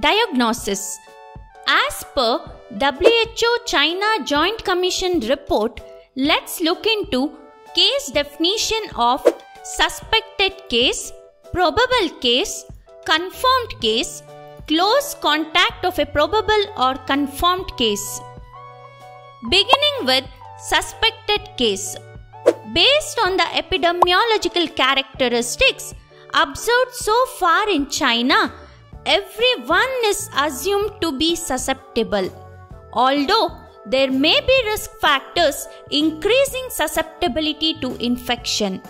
Diagnosis As per WHO China Joint Commission report, let's look into case definition of suspected case, probable case, confirmed case, close contact of a probable or confirmed case. Beginning with suspected case. Based on the epidemiological characteristics observed so far in China, everyone is assumed to be susceptible. Although there may be risk factors increasing susceptibility to infection.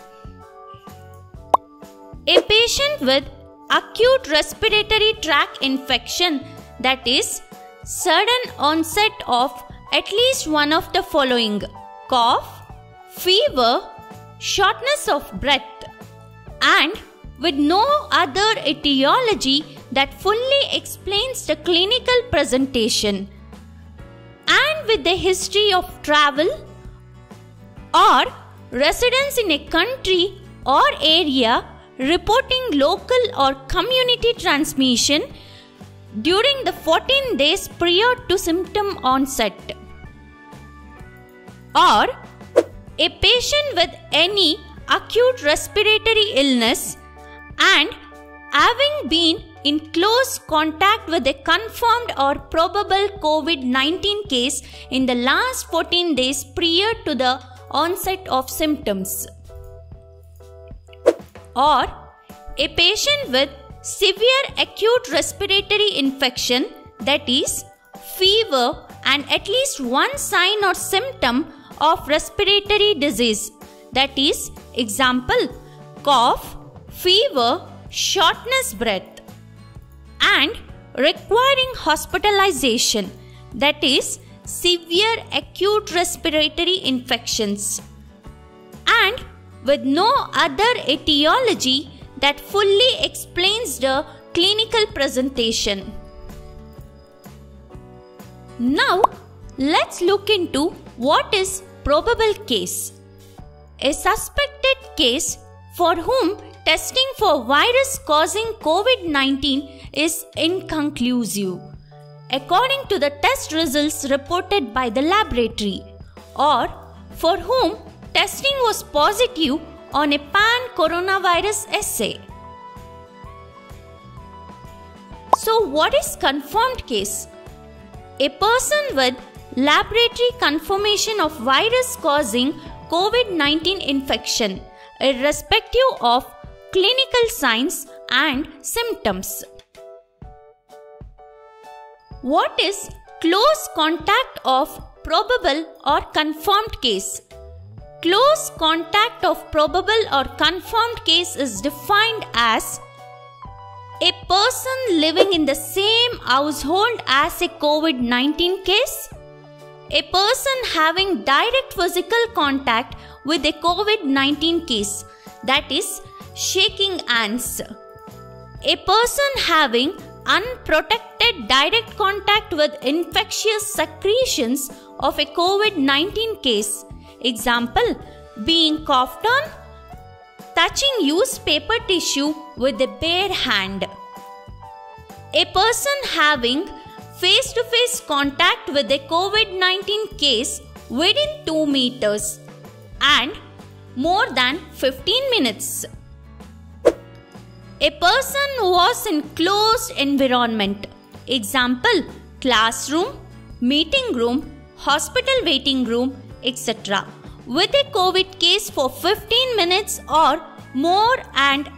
A patient with acute respiratory tract infection, that is, sudden onset of at least one of the following cough, fever, shortness of breath, and with no other etiology that fully explains the clinical presentation, and with the history of travel or residence in a country or area reporting local or community transmission during the 14 days prior to symptom onset. Or a patient with any acute respiratory illness and having been in close contact with a confirmed or probable COVID 19 case in the last 14 days prior to the onset of symptoms. Or a patient with severe acute respiratory infection, that is, fever, and at least one sign or symptom of respiratory disease, that is, example, cough, fever, shortness breath, and requiring hospitalization, that is, severe acute respiratory infections, and with no other etiology that fully explains the clinical presentation. Now, let's look into what is probable case. A suspected case for whom testing for virus causing COVID 19 is inconclusive, according to the test results reported by the laboratory, or for whom testing was positive on a pan coronavirus assay. So, what is confirmed case? A person with laboratory confirmation of virus causing COVID 19 infection, irrespective of clinical signs and symptoms. What is close contact of probable or confirmed case? Close contact of probable or confirmed case is defined as a person living in the same household as a COVID 19 case, a person having direct physical contact with a COVID 19 case, that is, shaking hands, a person having unprotected direct contact with infectious secretions of a COVID 19 case, example, being coughed on touching used paper tissue with a bare hand. A person having face to face contact with a COVID 19 case within 2 meters and more than 15 minutes. A person who was in closed environment, example, classroom, meeting room, hospital waiting room, etc with a COVID case for 15 minutes or more and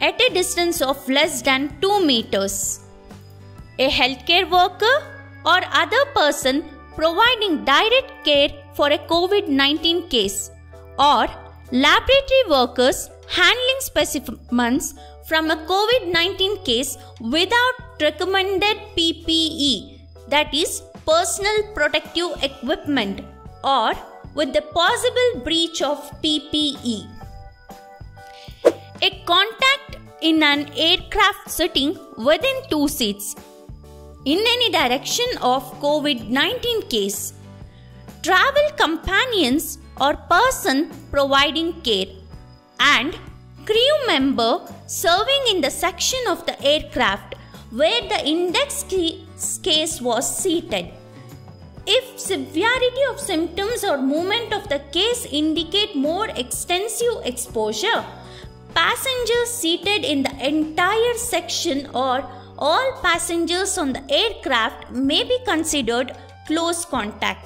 at a distance of less than 2 meters. A healthcare worker or other person providing direct care for a COVID 19 case. Or laboratory workers handling specimens from a COVID 19 case without recommended PPE, that is, personal protective equipment, or with the possible breach of PPE. A contact in an aircraft sitting within two seats in any direction of COVID 19 case. Travel companions or person providing care and crew member serving in the section of the aircraft where the index case was seated. If severity of symptoms or movement of the case indicate more extensive exposure, passengers seated in the entire section or all passengers on the aircraft may be considered close contact.